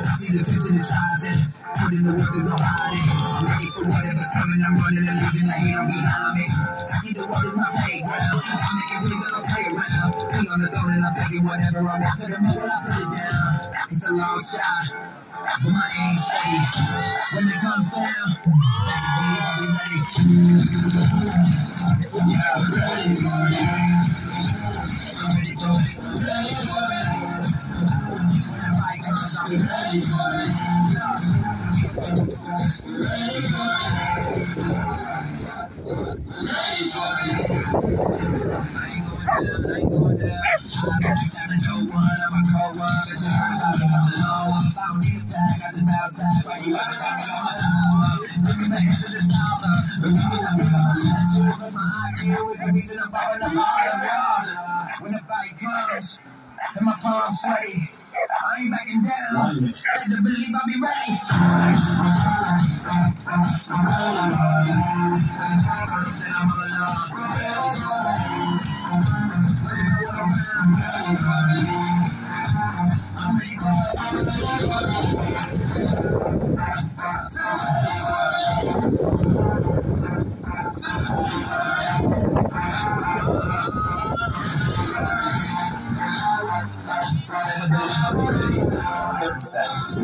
See the tension is rising. Put in the work, there's no hiding. I'm ready for whatever's coming. I'm running and leaving the hate behind me. I see the world is my playground. I'm making plays, I don't play around. King on the throne and I'm taking whatever I want. To the moment I put it down. It's a long shot. When it comes down, be ready. Yeah, ready When the fight comes, and my palms sweaty. I ain't backing down. Better believe I'll be right. 30 seconds.